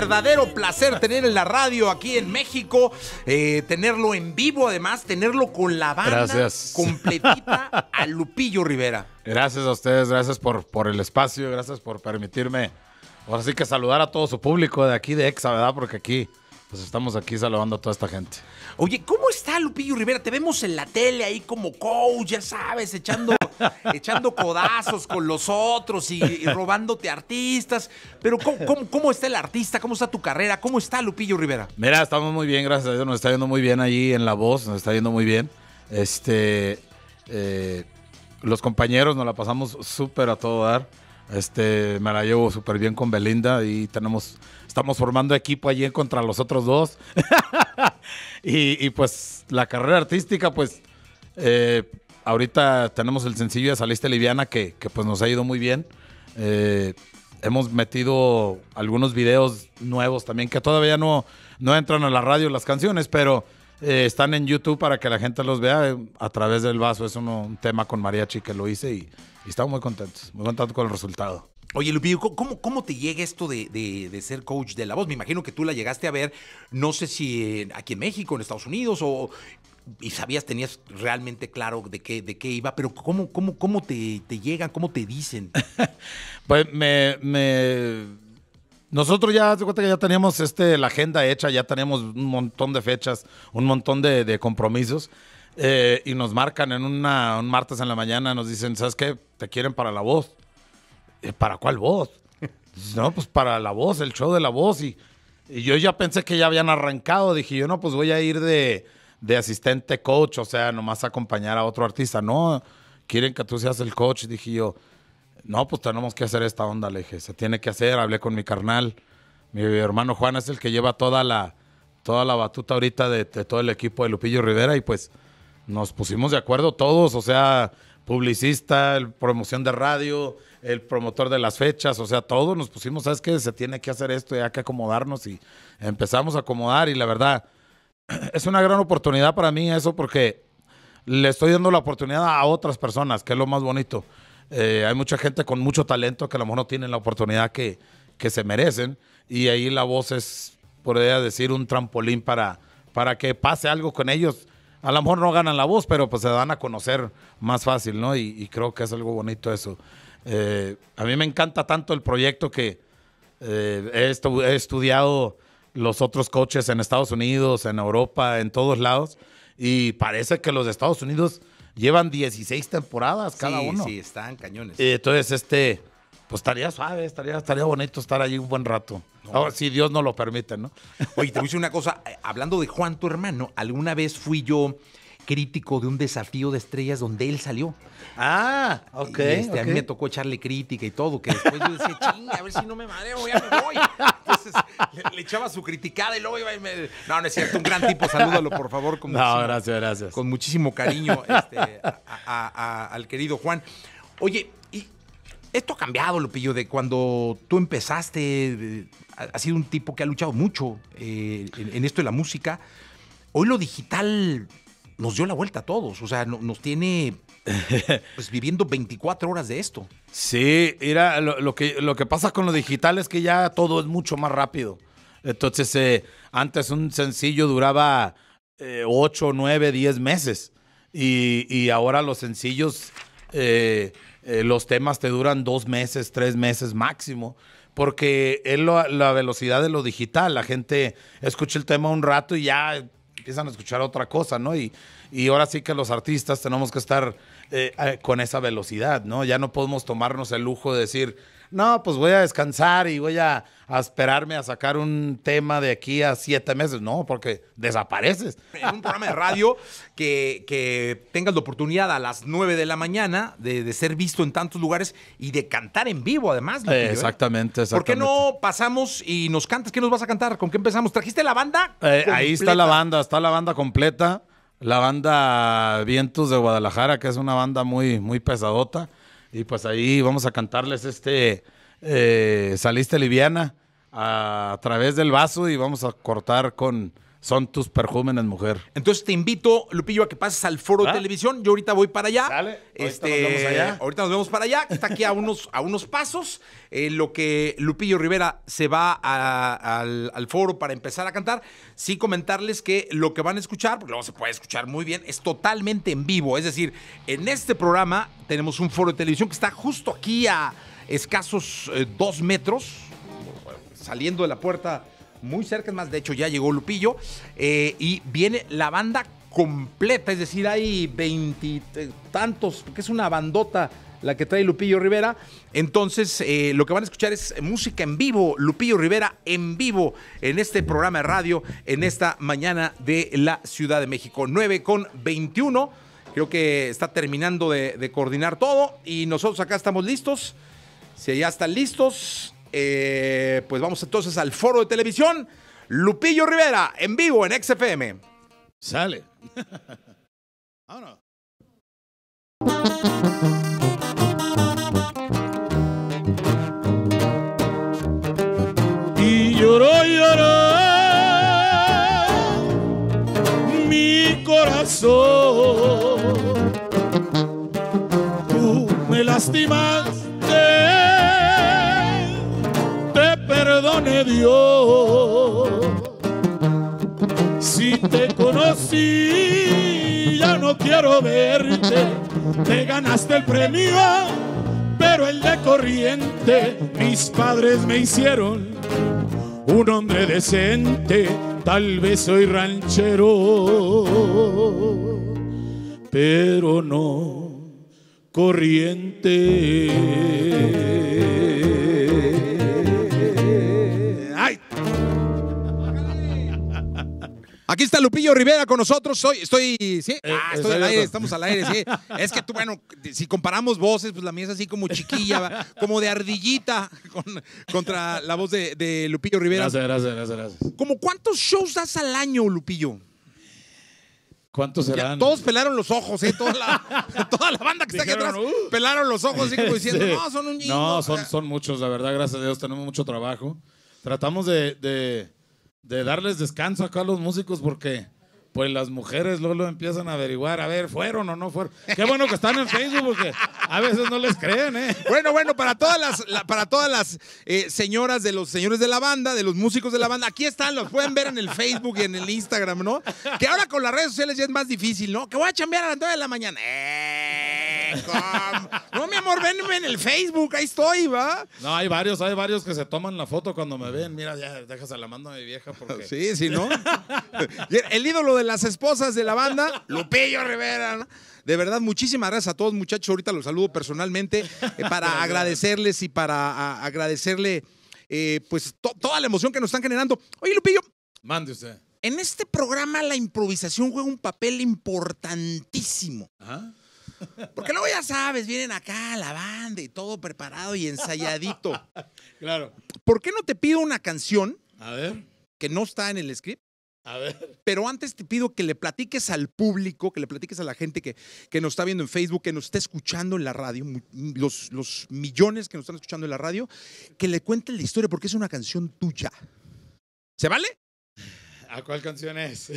verdadero placer tener en la radio aquí en México, eh, tenerlo en vivo además, tenerlo con la banda Gracias. completita a Lupillo Rivera. Gracias a ustedes, gracias por, por el espacio, gracias por permitirme, ahora sí que saludar a todo su público de aquí de EXA, ¿verdad? Porque aquí, pues estamos aquí saludando a toda esta gente. Oye, ¿cómo está Lupillo Rivera? Te vemos en la tele ahí como coach, ya sabes, echando, echando codazos con los otros y, y robándote artistas. Pero ¿cómo, cómo, cómo está el artista? ¿Cómo está tu carrera? ¿Cómo está Lupillo Rivera? Mira, estamos muy bien, gracias a Dios, nos está yendo muy bien allí en La Voz, nos está yendo muy bien. Este, eh, los compañeros nos la pasamos súper a todo dar. Este, me la llevo súper bien con Belinda y tenemos, estamos formando equipo allí contra los otros dos. y, pues la carrera artística, pues eh, ahorita tenemos el sencillo de Saliste Liviana que, que pues nos ha ido muy bien. Eh, hemos metido algunos videos nuevos también que todavía no, no entran a la radio las canciones, pero eh, están en YouTube para que la gente los vea eh, a través del vaso. Es un tema con mariachi que lo hice y, y estamos muy contentos, muy contentos con el resultado. Oye, Lupillo, ¿cómo- ¿cómo, te llega esto de, de- de ser coach de la voz? Me imagino que tú la llegaste a ver, no sé si aquí en México, en Estados Unidos, o y sabías, tenías realmente claro de qué, de qué iba, pero ¿cómo, cómo, cómo te, te llegan? ¿Cómo te dicen? Pues me, me- nosotros ya, de cuenta que ya teníamos este, la agenda hecha, ya teníamos un montón de fechas, un montón de, de compromisos. Eh, y nos marcan en un martes en la mañana, nos dicen, ¿sabes qué? Te quieren para la voz. "Eh, ¿Para cuál voz? No, pues para la voz, el show de la voz. Y, yo ya pensé que ya habían arrancado. Dije yo, no, pues voy a ir de, de asistente coach, o sea, nomás acompañar a otro artista. No, quieren que tú seas el coach. Dije yo, no, pues tenemos que hacer esta onda, le dije. Se tiene que hacer. Hablé con mi carnal. Mi hermano Juan es el que lleva toda la, toda la batuta ahorita de todo el equipo de Lupillo Rivera y pues nos pusimos de acuerdo todos, o sea, publicista, el promoción de radio, el promotor de las fechas, o sea, todos nos pusimos, ¿sabes qué? Se tiene que hacer esto y hay que acomodarnos y empezamos a acomodar y la verdad, es una gran oportunidad para mí eso porque le estoy dando la oportunidad a otras personas, que es lo más bonito. Eh, hay mucha gente con mucho talento que a lo mejor no tienen la oportunidad que, que se merecen y ahí la voz es, podría decir, un trampolín para, para que pase algo con ellos. A lo mejor no ganan la voz, pero pues se dan a conocer más fácil, ¿no? Y, y creo que es algo bonito eso. Eh, a mí me encanta tanto el proyecto que eh, he, estu- he estudiado los otros coaches en Estados Unidos, en Europa, en todos lados, y parece que los de Estados Unidos llevan 16 temporadas cada sí, uno. sí, están cañones. Eh, Entonces, este, pues estaría suave, estaría, estaría bonito estar allí un buen rato. Ahora, si Dios nos lo permite, ¿no? Oye, te voy a decir una cosa. eh, Hablando de Juan, tu hermano, alguna vez fui yo crítico de un desafío de estrellas donde él salió. Ah, Y, este, A mí me tocó echarle crítica y todo, que después yo decía, chinga, a ver si no me mareo, ya me voy. Entonces le, le echaba su criticada y luego iba y me... No, no es cierto, un gran tipo, salúdalo por favor. Con No, muchísimo- gracias, gracias. Con muchísimo cariño este, a- a- a- al querido Juan. Oye, esto ha cambiado, Lupillo, de cuando tú empezaste, eh, ha sido un tipo que ha luchado mucho eh, en, en esto de la música. Hoy lo digital nos dio la vuelta a todos, o sea, no- nos tiene pues viviendo 24 horas de esto. Sí, mira, lo, lo que, lo que pasa con lo digital es que ya todo es mucho más rápido. Entonces, eh, antes un sencillo duraba 8, 9, 10 meses. Y, y ahora los sencillos, eh, eh, los temas te duran dos meses, tres meses máximo. Porque es la velocidad de lo digital. La gente escucha el tema un rato y ya empiezan a escuchar otra cosa, ¿no? Y, y ahora sí que los artistas tenemos que estar eh, eh, con esa velocidad, ¿no? Ya no podemos tomarnos el lujo de decir, no, pues voy a descansar y voy a, a esperarme a sacar un tema de aquí a siete meses. No, porque desapareces. En un programa de radio que, que tengas la oportunidad a las 9 de la mañana de, de ser visto en tantos lugares y de cantar en vivo, además. Lupillo, ¿eh? exactamente, ¿Por qué exactamente. no pasamos y nos cantas? ¿Qué nos vas a cantar? ¿Con qué empezamos? ¿Trajiste la banda? Eh, ahí está la banda, está la banda completa. La banda Vientos de Guadalajara, que es una banda muy, muy pesadota. Y pues ahí vamos a cantarles este eh, Saliste Liviana a, través del vaso y vamos a cortar con son tus perjúmenes, mujer. Entonces te invito, Lupillo, a que pases al foro de ¿Ah? televisión. Yo ahorita voy para allá. Sale. Ahorita Este, nos vemos allá. ahorita nos vemos para allá. Está aquí a unos, a unos pasos. En lo que Lupillo Rivera se va a- al, al foro para empezar a cantar. Sí comentarles que lo que van a escuchar, porque luego se puede escuchar muy bien, es totalmente en vivo. Es decir, en este programa tenemos un foro de televisión que está justo aquí a escasos eh, dos metros saliendo de la puerta muy cerca, es más, de hecho ya llegó Lupillo, eh, y viene la banda completa, es decir, hay veintitantos, porque es una bandota la que trae Lupillo Rivera. Entonces, eh, lo que van a escuchar es música en vivo, Lupillo Rivera en vivo en este programa de radio, en esta mañana de la Ciudad de México, 9 con 21. Creo que está terminando de, de coordinar todo y nosotros acá estamos listos. Si ya están listos, eh, pues vamos entonces al foro de televisión. Lupillo Rivera, en vivo en XFM. Sale. Vámonos. y lloró, lloró mi corazón. Tú me lastimaste, Si te conocí, ya no quiero verte. Te ganaste el premio, pero el de corriente. Mis padres me hicieron un hombre decente. Tal vez soy ranchero, pero no corriente. Aquí está Lupillo Rivera con nosotros. Soy, estoy, sí, Eh, ah, ¿en estoy al aire, estamos al aire, sí. Es que tú, bueno, si comparamos voces, pues la mía es así como chiquilla, como de ardillita con- contra la voz de, de Lupillo Rivera. Gracias, gracias, gracias, gracias. ¿Cómo cuántos shows das al año, Lupillo? ¿Cuántos Ya, serán? todos pelaron los ojos, ¿eh? Toda la, toda la banda que está aquí atrás "Uh". pelaron los ojos, así como diciendo, Sí. no, son un chingo". No, son, son muchos, la verdad, gracias a Dios, tenemos mucho trabajo. Tratamos de, de- de darles descanso acá a los músicos porque pues las mujeres luego lo empiezan a averiguar, a ver, ¿fueron o no fueron? Qué bueno que están en Facebook porque a veces no les creen, ¿eh? Bueno, bueno, para todas las, la- para todas las eh, señoras de los señores de la banda, de los músicos de la banda, aquí están, los pueden ver en el Facebook y en el Instagram, ¿no? Que ahora con las redes sociales ya es más difícil, ¿no? Que voy a chambear a las 9 de la mañana. ¡Eh! No, mi amor, venme en el Facebook, ahí estoy, ¿va? No, hay varios, hay varios que se toman la foto cuando me ven. Mira, ya déjase la mando a mi vieja porque... Sí, sí, ¿no? El ídolo de las esposas de la banda, Lupillo Rivera. ¿no? De verdad, muchísimas gracias a todos, muchachos. Ahorita los saludo personalmente eh, para agradecerles y para a- agradecerle eh, pues to- toda la emoción que nos están generando. Oye, Lupillo, Mande usted. en este programa la improvisación juega un papel importantísimo. Ajá. Porque luego ya sabes, vienen acá la banda y todo preparado y ensayadito. Claro. ¿Por qué no te pido una canción A ver, que no está en el script? a ver. Pero antes te pido que le platiques al público, que le platiques a la gente que, que nos está viendo en Facebook, que nos está escuchando en la radio, los, los millones que nos están escuchando en la radio, que le cuenten la historia porque es una canción tuya. ¿Se vale? ¿A cuál canción es?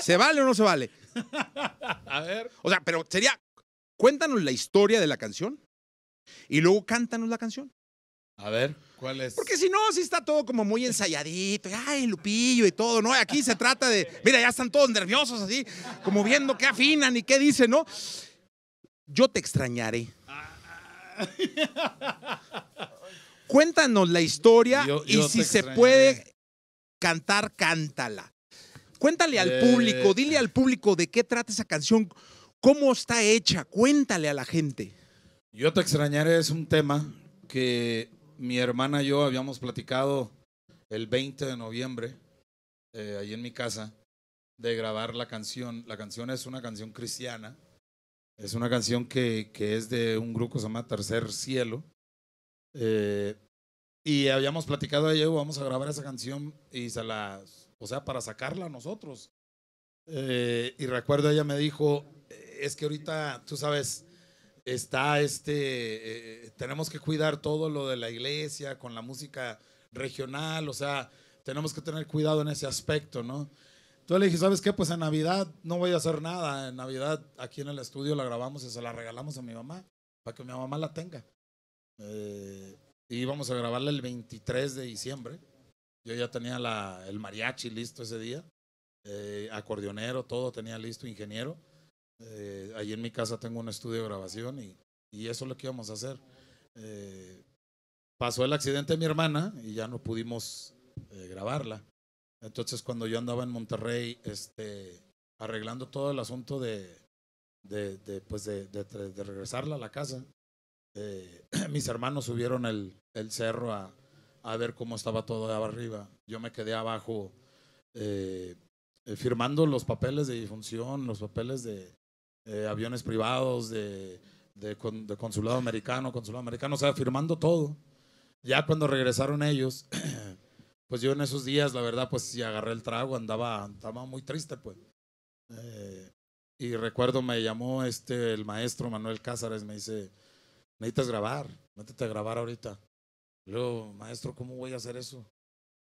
¿Se vale o no se vale? a ver. O sea, pero sería, cuéntanos la historia de la canción y luego cántanos la canción. A ver, ¿cuál es? Porque si no, si está todo como muy ensayadito, y, ay, Lupillo y todo, ¿no? Aquí se trata de, mira, ya están todos nerviosos así, como viendo qué afinan y qué dicen, ¿no? Yo te extrañaré. Cuéntanos la historia Yo- y si se puede cantar, cántala. Cuéntale al Eh. público, dile al público de qué trata esa canción, cómo está hecha, cuéntale a la gente. Yo te extrañaré es un tema que mi hermana y yo habíamos platicado el 20 de noviembre, eh, ahí en mi casa, de grabar la canción. La canción es una canción cristiana. Es una canción que, que es de un grupo que se llama Tercer Cielo. Eh, y habíamos platicado ello, vamos a grabar esa canción y se la, o sea, para sacarla nosotros. Eh, y recuerdo ella me dijo, "Eh, es que ahorita, tú sabes, está este, eh, tenemos que cuidar todo lo de la iglesia con la música regional, o sea, tenemos que tener cuidado en ese aspecto, ¿no? Entonces le dije, ¿sabes qué? Pues en Navidad no voy a hacer nada. En Navidad aquí en el estudio la grabamos y se la regalamos a mi mamá para que mi mamá la tenga. Eh, y íbamos a grabarla el 23 de diciembre. Yo ya tenía la, el mariachi listo ese día, eh, acordeonero, todo tenía listo, ingeniero. Eh, ahí en mi casa tengo un estudio de grabación y, y eso es lo que íbamos a hacer. Eh, pasó el accidente de mi hermana y ya no pudimos eh, grabarla. Entonces cuando yo andaba en Monterrey, este, arreglando todo el asunto de, de, pues de, de, regresarla a la casa, eh, mis hermanos subieron el, el cerro a, a, ver cómo estaba todo de arriba. Yo me quedé abajo eh, firmando los papeles de difunción, los papeles de eh, aviones privados, de, de, con, de, consulado americano, consulado americano, o sea, firmando todo. Ya cuando regresaron ellos, pues yo en esos días, la verdad, pues sí agarré el trago, andaba, andaba muy triste, pues. Eh, y recuerdo, me llamó este, el maestro Manuel Cázares, me dice, necesitas grabar, métete a grabar ahorita. Luego, maestro, ¿cómo voy a hacer eso?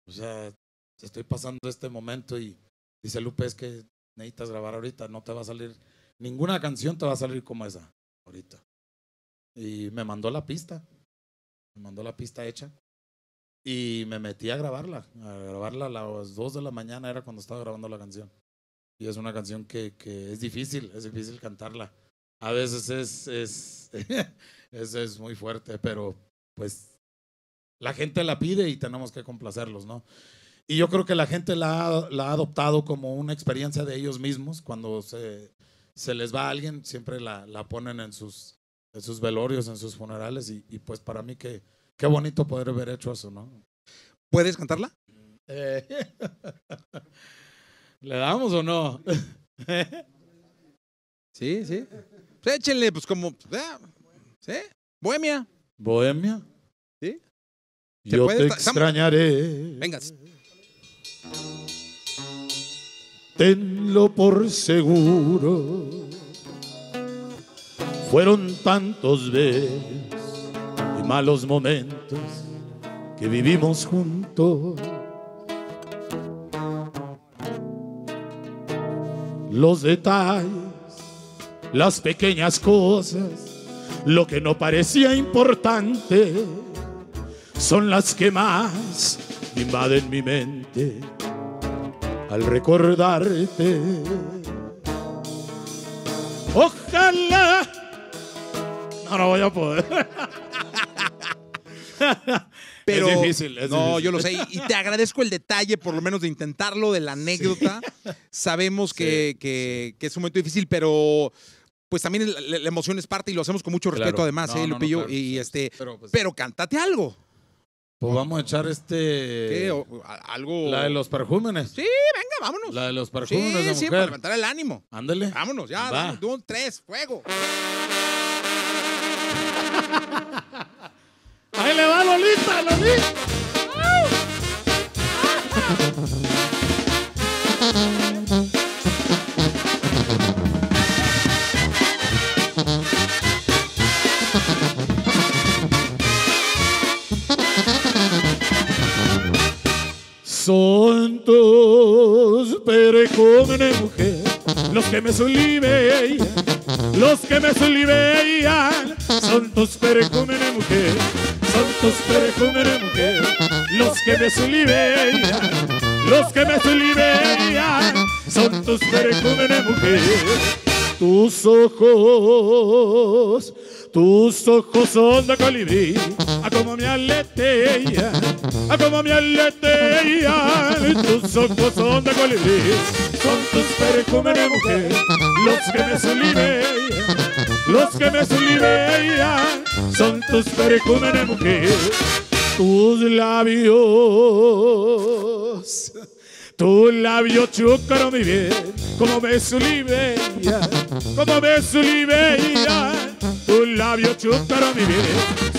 O sea, estoy pasando este momento y dice Lupe, es que necesitas grabar ahorita, no te va a salir, ninguna canción te va a salir como esa ahorita. Y me mandó la pista, me mandó la pista hecha y me metí a grabarla, a grabarla a las 2 de la mañana era cuando estaba grabando la canción. Y es una canción que, que es difícil, es difícil cantarla. A veces es, es, es, es muy fuerte, pero pues la gente la pide y tenemos que complacerlos, ¿no? Y yo creo que la gente la la ha adoptado como una experiencia de ellos mismos. Cuando se, se les va a alguien, siempre la, la ponen en sus, en sus velorios, en sus funerales. Y, y, pues para mí que qué bonito poder haber hecho eso, ¿no? ¿Puedes cantarla? Eh, ¿Le damos o no? sí, sí. Pues échenle, pues como... ¿Sí? Bohemia. Bohemia. ¿Sí? Yo te extrañaré. Venga. Tenlo por seguro. Fueron tantos veces y malos momentos que vivimos juntos. Los detalles, las pequeñas cosas, lo que no parecía importante, son las que más invaden mi mente al recordarte. Ojalá. No, no voy a poder. Pero, es difícil, es no, difícil. yo lo sé. Y, te agradezco el detalle, por lo menos, de intentarlo, de la anécdota. Sabemos que, Sí, que, que es un momento difícil, pero pues también la, la emoción es parte y lo hacemos con mucho respeto, Claro. además, No, ¿eh, no, no, Lupillo? claro, y sí, este, Pero, pues, pero cántate algo. Pues vamos a echar este. ¿Qué? O- a- algo. La de los perjúmenes. Sí, venga, vámonos. La de los sí, perjúmenes de sí, para mujer. levantar el ánimo. Ándale. Vámonos, ya, Va. dame, dos, tres, fuego. Ahí le va Lolita, Lolita. Son tus perejúmenes, mujer, los que me sublimean, los que me sublimean, son tus perejúmenes, mujer, son tus perejúmenes, mujer, los que me sublimean, los que me sublimean, son tus perejúmenes, mujer, tus ojos. Tus ojos son de colibrí, a como me aletean, a como me aletean. Tus ojos son de colibrí, son tus perejúmenes, mujer, los que me sublimean, los que me sublimean, son tus perejúmenes, mujer. Tus labios, tus labios chúcaro mi bien, como me sublimean, como me sublimean. Tus labios chúcaro mi bien,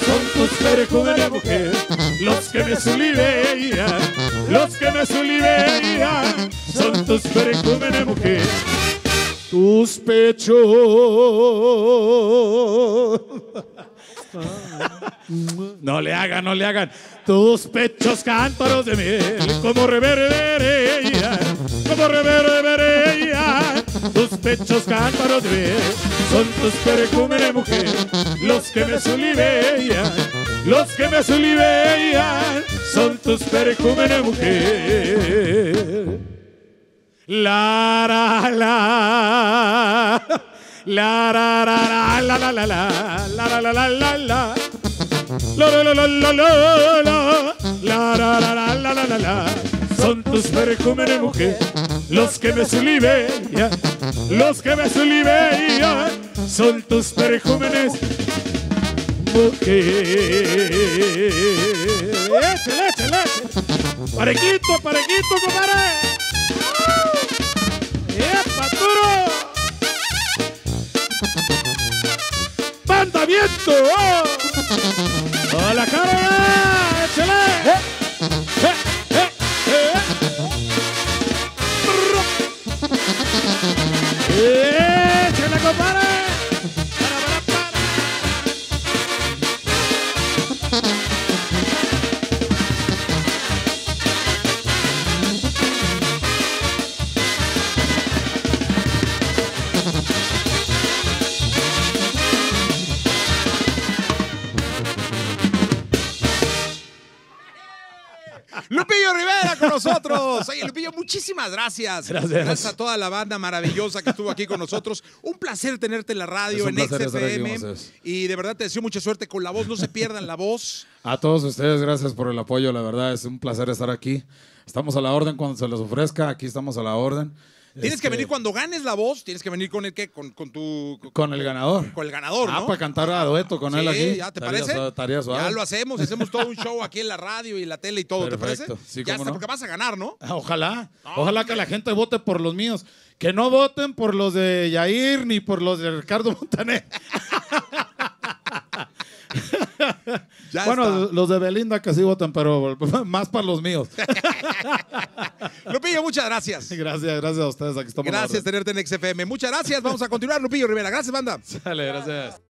son tus perejúmenes, mujer, los que me sublimean, los que me sublimean, son tus perejúmenes, mujer. Tus pechos No le hagan, no le hagan. Tus pechos cántaros de miel, como reverberan, como reverberea. Tus pechos cántaros de son tus perejúmenes mujer, los que me sulivean, los que me sulivean, son tus perejúmenes mujer. La la la la la la la la la la la la la la la la La la Son tus perejúmenes mujer Los que me sulivean Los que me sulivean Son tus perejúmenes mujer Échale, échale, Parejito, parejito, compadre ¡Epa, duro! ¡Banda viento! ¡Oh! ¡Hola, cara! Lupillo Rivera con nosotros. Oye, Lupillo, muchísimas gracias. Gracias. a toda la banda maravillosa que estuvo aquí con nosotros. Un placer tenerte en la radio, en XFM. Y de verdad te deseo mucha suerte con la voz. No se pierdan la voz. A todos ustedes, gracias por el apoyo. La verdad es un placer estar aquí. Estamos a la orden cuando se les ofrezca. Aquí estamos a la orden. Tienes que Este, venir cuando ganes la voz. Tienes que venir con el que con, con tu Con el ganador. con el ganador, Ah, ¿no? para cantar a dueto con Sí, él aquí. ¿ya te parece? suave. Ya lo hacemos, hacemos todo un show aquí en la radio y la tele y todo, ¿te parece? Sí, ya cómo está, no. porque vas a ganar, ¿no? Ah, Ojalá, ojalá que la gente vote por los míos. Que no voten por los de Yair ni por los de Ricardo Montaner. Ya bueno, está. los de Belinda que sí voten, pero más para los míos. Lupillo, muchas gracias. gracias, gracias a ustedes. Aquí estamos. Gracias tenerte en XFM. Muchas gracias. Vamos a continuar, Lupillo Rivera. Gracias, banda. Sale, gracias.